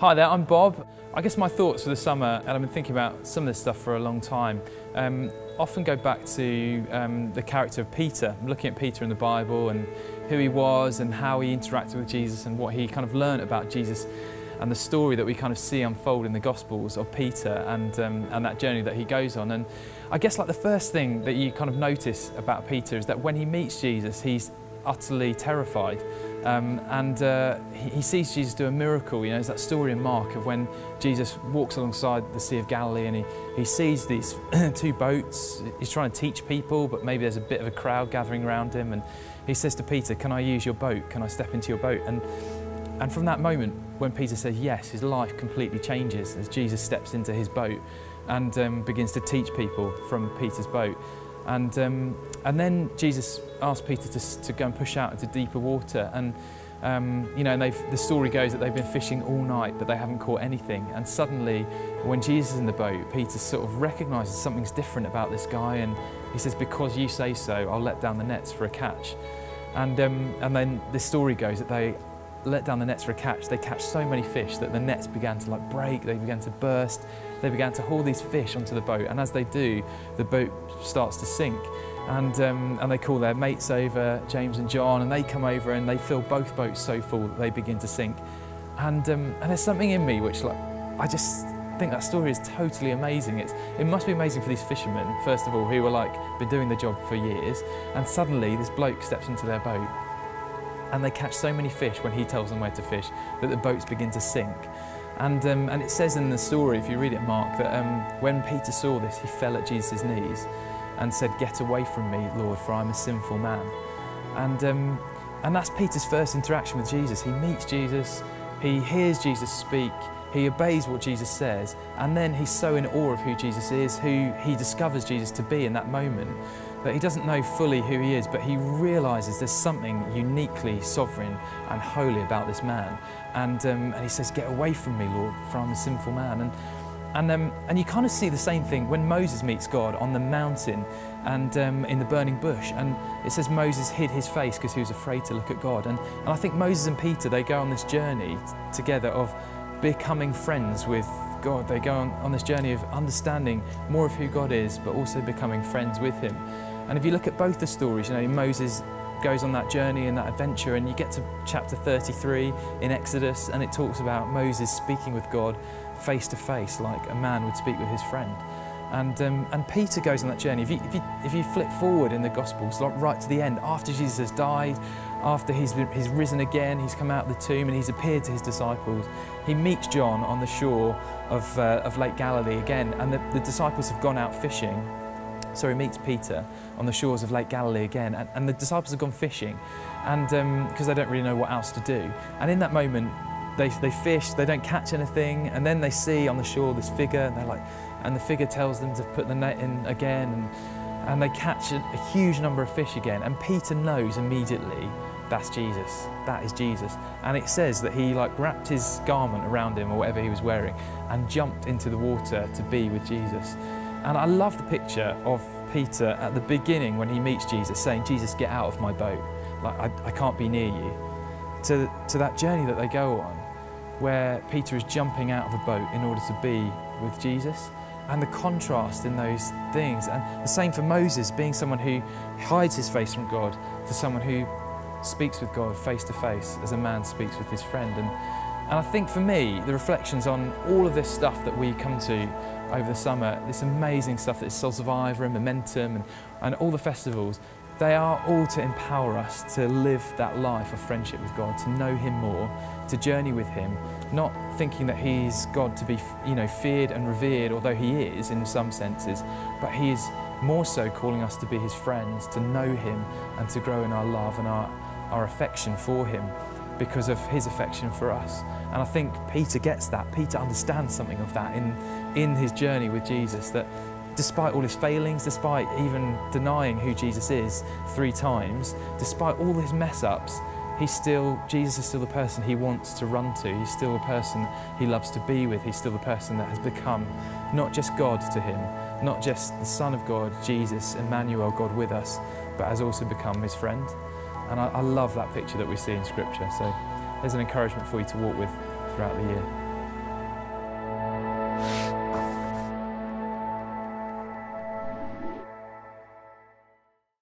Hi there, I'm Bob. I guess my thoughts for the summer, and I've been thinking about some of this stuff for a long time, um, often go back to um, the character of Peter. I'm looking at Peter in the Bible and who he was and how he interacted with Jesus and what he kind of learned about Jesus and the story that we kind of see unfold in the Gospels of Peter and, um, and that journey that he goes on. And I guess like the first thing that you kind of notice about Peter is that when he meets Jesus, he's utterly terrified. Um, and uh, he, he, sees Jesus do a miracle. You know, there's that story in Mark of when Jesus walks alongside the Sea of Galilee and he, he sees these two boats. He's trying to teach people, but maybe there's a bit of a crowd gathering around him. And he says to Peter, Can I use your boat? Can I step into your boat? And, and from that moment, when Peter says yes, his life completely changes as Jesus steps into his boat and um, begins to teach people from Peter's boat. And, um, and then Jesus asked Peter to, to go and push out into deeper water. And, um, you know, and the story goes that they've been fishing all night, but they haven't caught anything. And suddenly, when Jesus is in the boat, Peter sort of recognizes something's different about this guy. And he says, Because you say so, I'll let down the nets for a catch. And, um, and then the story goes that they let down the nets for a catch, they catch so many fish that the nets began to like break, they began to burst, they began to haul these fish onto the boat. And as they do, the boat starts to sink. And, um, and they call their mates over, James and John, and they come over and they fill both boats so full that they begin to sink. And, um, and there's something in me which like, I just think that story is totally amazing. It's, it must be amazing for these fishermen, first of all, who were like, been doing the job for years, and suddenly this bloke steps into their boat and they catch so many fish when he tells them where to fish that the boats begin to sink. And, um, and it says in the story, if you read it, Mark, that um, when Peter saw this, he fell at Jesus' knees and said, Get away from me, Lord, for I'm a sinful man. And, um, and that's Peter's first interaction with Jesus. He meets Jesus, he hears Jesus speak, he obeys what Jesus says, and then he's so in awe of who Jesus is, who he discovers Jesus to be in that moment, that he doesn't know fully who he is, but he realizes there's something uniquely sovereign and holy about this man. And, um, and he says, Get away from me, Lord, for I'm a sinful man. And, and, um, and you kind of see the same thing when Moses meets God on the mountain and um, in the burning bush. And it says Moses hid his face because he was afraid to look at God. And, and I think Moses and Peter, they go on this journey together of becoming friends with God. They go on, on this journey of understanding more of who God is, but also becoming friends with Him. And if you look at both the stories, you know, Moses goes on that journey and that adventure, and you get to chapter 33 in Exodus, and it talks about Moses speaking with God face to face, like a man would speak with his friend. And, um, and Peter goes on that journey. If you, if, you, if you flip forward in the Gospels, like right to the end, after Jesus has died, after he's, he's risen again, he's come out of the tomb and he's appeared to his disciples, he meets John on the shore of, uh, of Lake Galilee again, and the, the disciples have gone out fishing. So he meets Peter on the shores of Lake Galilee again, and, and the disciples have gone fishing, and because um, they don't really know what else to do. And in that moment, they, they fish, they don't catch anything, and then they see on the shore this figure, and they're like, and the figure tells them to put the net in again, and, and they catch a, a huge number of fish again. And Peter knows immediately that's Jesus, that is Jesus. And it says that he like wrapped his garment around him or whatever he was wearing and jumped into the water to be with Jesus. And I love the picture of Peter at the beginning when he meets Jesus saying, Jesus, get out of my boat. Like, I, I can't be near you. To, to that journey that they go on, where Peter is jumping out of a boat in order to be with Jesus. And the contrast in those things. And the same for Moses, being someone who hides his face from God to someone who speaks with God face to face as a man speaks with his friend. And, and I think for me, the reflections on all of this stuff that we come to over the summer, this amazing stuff that is Soul Survivor and Momentum and, and all the festivals, they are all to empower us to live that life of friendship with God, to know Him more, to journey with Him, not thinking that He's God to be, you know, feared and revered, although He is in some senses, but He is more so calling us to be His friends, to know Him and to grow in our love and our, our affection for Him because of His affection for us. And I think Peter gets that. Peter understands something of that in, in his journey with Jesus, that despite all his failings, despite even denying who Jesus is three times, despite all his mess ups, he's still, Jesus is still the person he wants to run to. He's still the person he loves to be with. He's still the person that has become not just God to him, not just the Son of God, Jesus, Emmanuel, God with us, but has also become his friend. And I, I love that picture that we see in Scripture. So there's an encouragement for you to walk with throughout the year.